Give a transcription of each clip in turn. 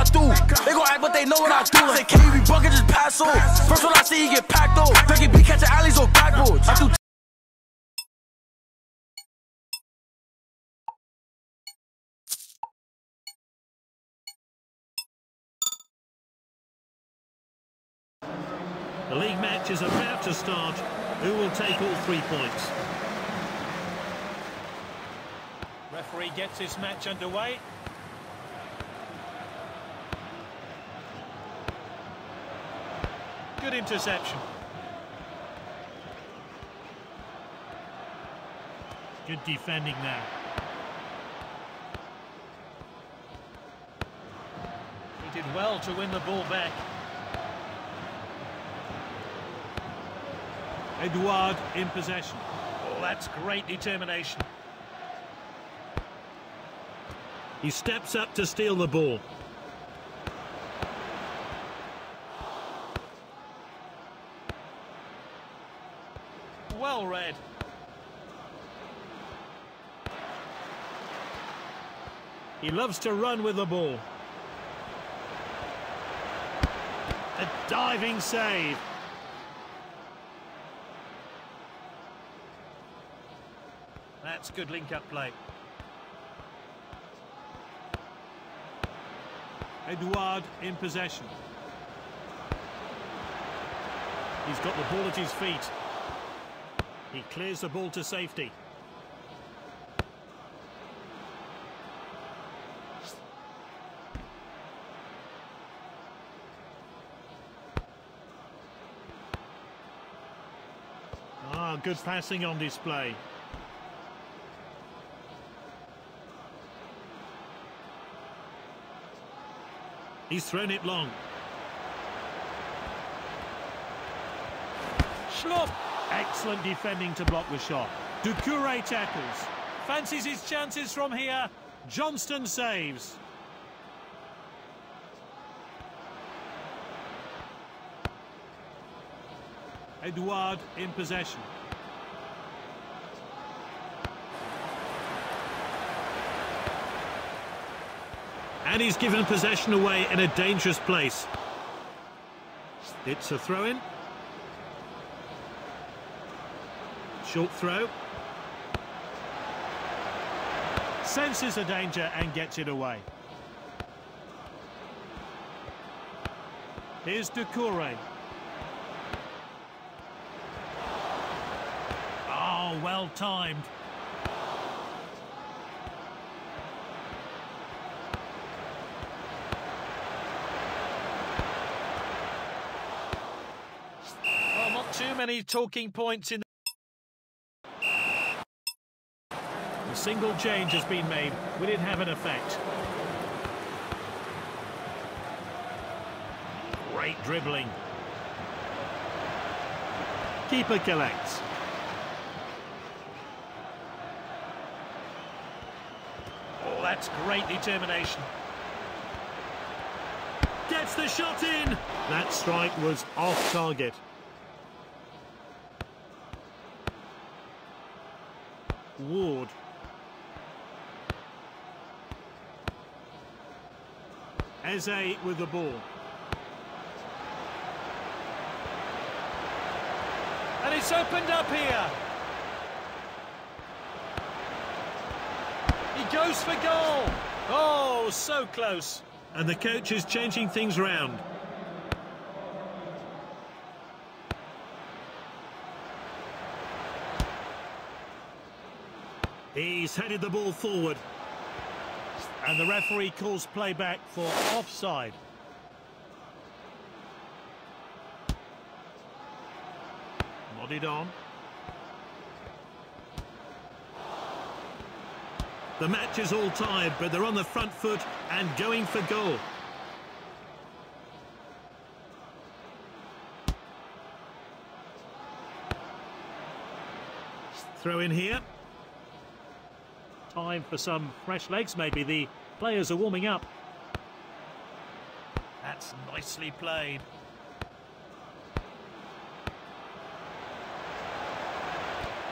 I do. They gon' act, but they know what I do. Say, can you be bucket, just pass on. First one I see, he get packed on. Becky B catching alleys or backboards. I do The league match is about to start. Who will take all three points? Referee gets this match underway. Good interception. Good defending there. He did well to win the ball back. Edouard in possession. Oh, that's great determination. He steps up to steal the ball. Well read. He loves to run with the ball. A diving save. That's good link-up play. Edouard in possession. He's got the ball at his feet. He clears the ball to safety. Good passing on display. He's thrown it long. Schlupp. Excellent defending to block the shot. Doucouré tackles. Fancies his chances from here. Johnstone saves. Edouard in possession. And he's given possession away in a dangerous place. It's a throw-in. Short throw. Senses a danger and gets it away. Here's Doucouré. Oh, ah, well timed. Well, not too many talking points in A single change has been made. Will it have an effect? Great dribbling. Keeper collects. Oh, that's great determination. Gets the shot in. That strike was off target. Ward. Eze with the ball. And it's opened up here. He goes for goal. Oh, so close. And the coach is changing things round. He's headed the ball forward. And the referee calls play back for offside. Nodded on. The match is all tied, but they're on the front foot and going for goal. Throw in here. Time for some fresh legs, maybe. The players are warming up. That's nicely played.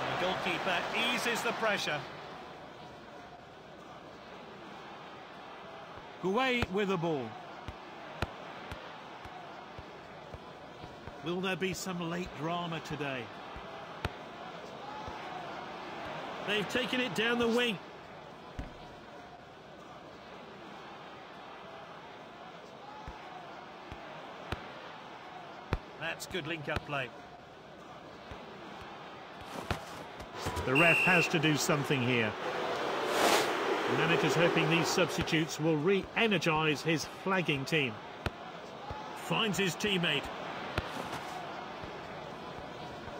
And the goalkeeper eases the pressure. Guéhi with the ball. Will there be some late drama today? They've taken it down the wing. That's good link-up play. The ref has to do something here. The manager's hoping these substitutes will re-energise his flagging team. Finds his teammate.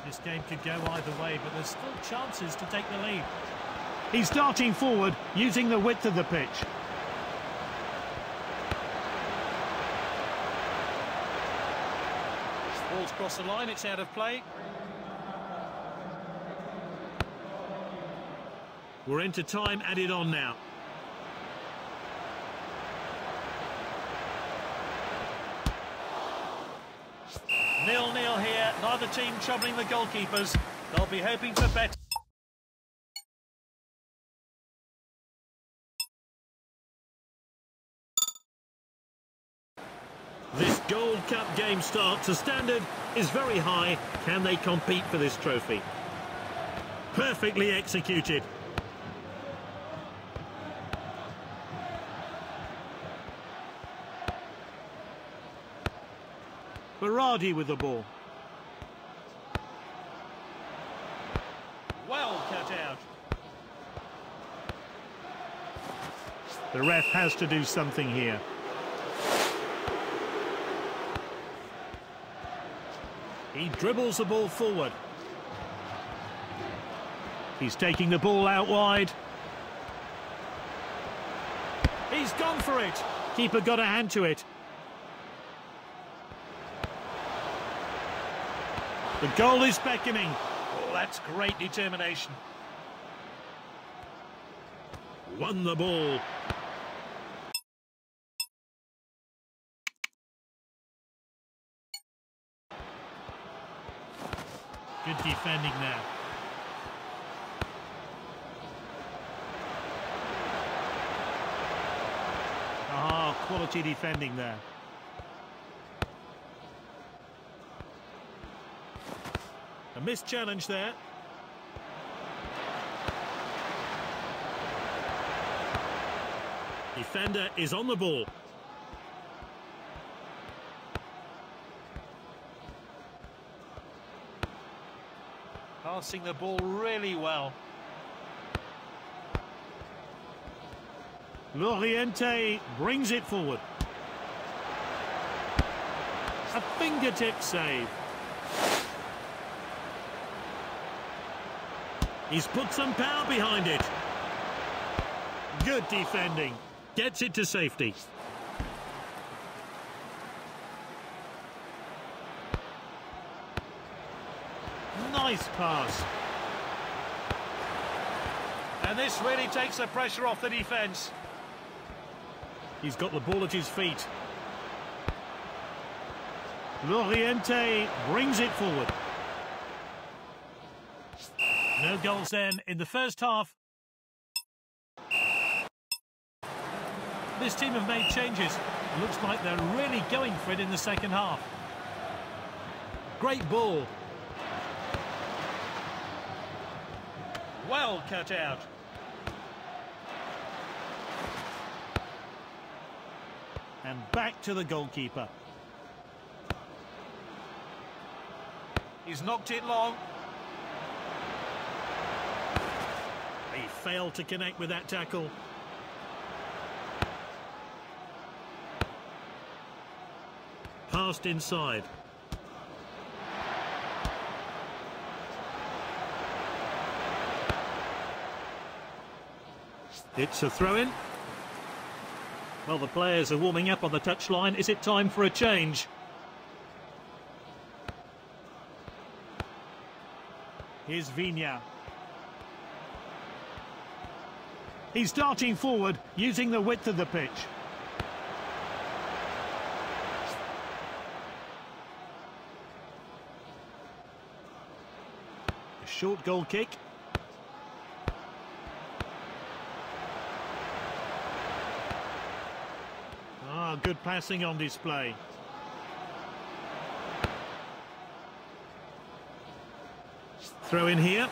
This game could go either way, but there's still chances to take the lead. He's darting forward, using the width of the pitch. Ball's crossed the line, it's out of play. We're into time added on now. Nil-nil here, neither team troubling the goalkeepers. They'll be hoping for better. This Gold Cup game starts. The standard is very high. Can they compete for this trophy? Perfectly executed. Berardi with the ball. Well cut out. The ref has to do something here. He dribbles the ball forward. He's taking the ball out wide. He's gone for it. Keeper got a hand to it. The goal is beckoning. Oh, that's great determination. Won the ball. Defending there. Ah, quality defending there. A missed challenge there. Defender is on the ball. Passing the ball really well. Laurienté brings it forward. A fingertip save. He's put some power behind it. Good defending. Gets it to safety. Nice pass. And this really takes the pressure off the defence. He's got the ball at his feet. Laurienté brings it forward. No goals then in the first half. This team have made changes. Looks like they're really going for it in the second half. Great ball. Well cut out. And back to the goalkeeper. He's knocked it long. He failed to connect with that tackle. Passed inside. It's a throw-in. Well, the players are warming up on the touchline. Is it time for a change? Here's Vigna. He's darting forward, using the width of the pitch. A short goal kick. Good passing on display. Throw in here.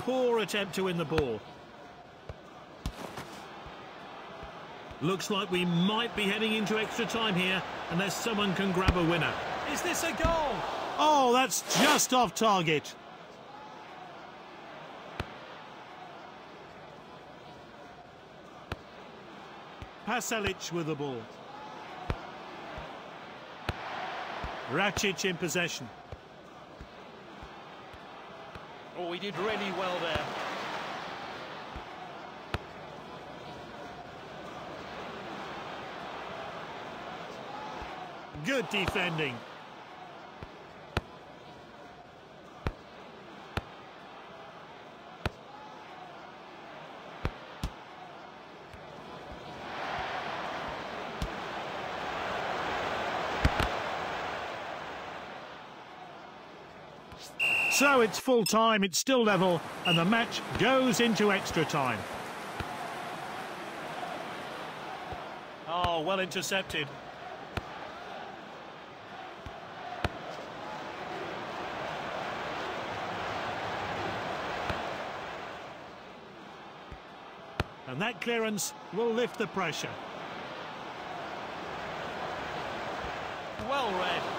Poor attempt to win the ball. Looks like we might be heading into extra time here unless someone can grab a winner. Is this a goal? Oh, that's just off target. Pasalic with the ball. Rakic in possession. Oh, he did really well there. Good defending. So it's full time, it's still level, and the match goes into extra time. Oh, well intercepted. And that clearance will lift the pressure. Well read.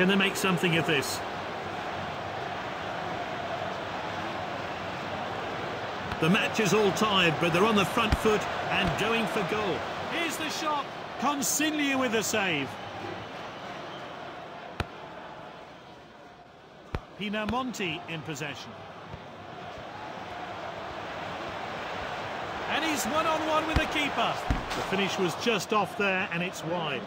Can they make something of this? The match is all tied, but they're on the front foot and going for goal. Here's the shot. Consiglio with the save. Pinamonti in possession. And he's one-on-one -on -one with the keeper. The finish was just off there and it's wide.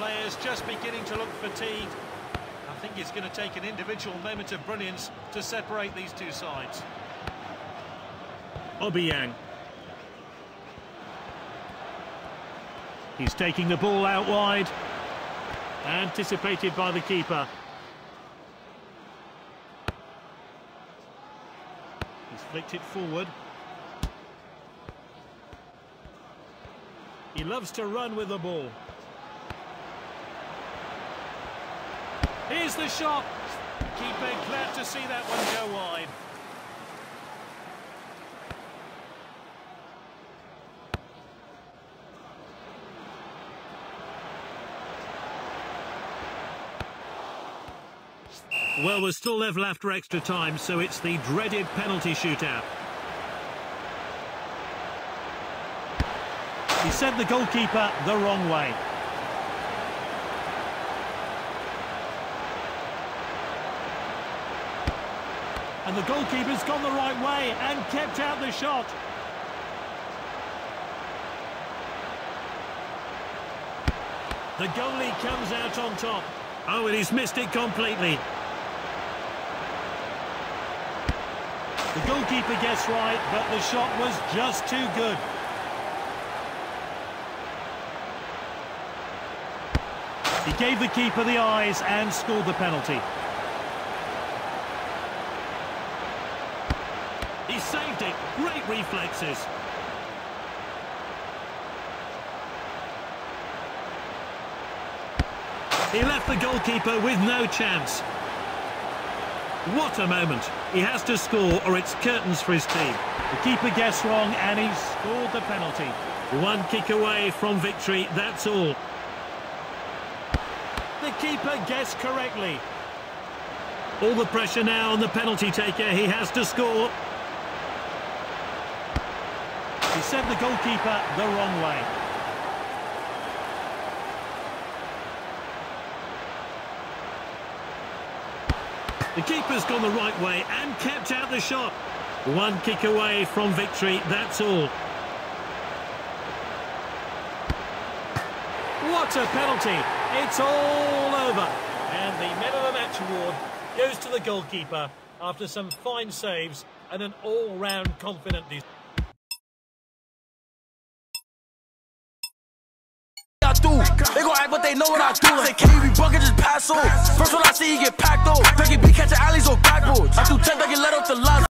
players just beginning to look fatigued. I think it's going to take an individual moment of brilliance to separate these two sides. Obiang. He's taking the ball out wide. Anticipated by the keeper. He's flicked it forward. He loves to run with the ball. Here's the shot. Keeper glad to see that one go wide. Well, we're still level after extra time, so it's the dreaded penalty shootout. He sent the goalkeeper the wrong way. And the goalkeeper's gone the right way and kept out the shot. The goalie comes out on top. Oh, and he's missed it completely. The goalkeeper gets right, but the shot was just too good. He gave the keeper the eyes and scored the penalty. It. Great reflexes. He left the goalkeeper with no chance. What a moment. He has to score or it's curtains for his team. The keeper guessed wrong and he scored the penalty. One kick away from victory, that's all. The keeper guessed correctly. All the pressure now on the penalty taker. He has to score. Sent the goalkeeper the wrong way. The keeper's gone the right way and kept out the shot. One kick away from victory, that's all. What a penalty! It's all over. And the Men of the Match award goes to the goalkeeper after some fine saves and an all-round confident They act, but they know what I do. Say, KB bucket just pass off. First one I see, he get packed off. Becky B catching alleys or backboards. I do 10, they get let off the lot.